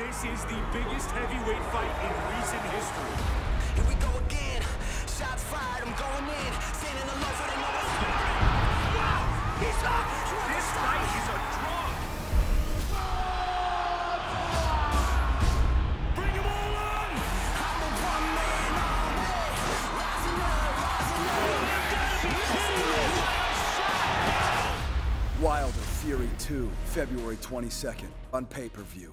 This is the biggest heavyweight fight in recent history. Here we go again. Shots fired, I'm going in. Standing alone for the number. Wow! He's up! This fight is a draw! All on! I'm a one man army. Rising up, rising up. Wilder Fury 2, February 22nd, on pay per view.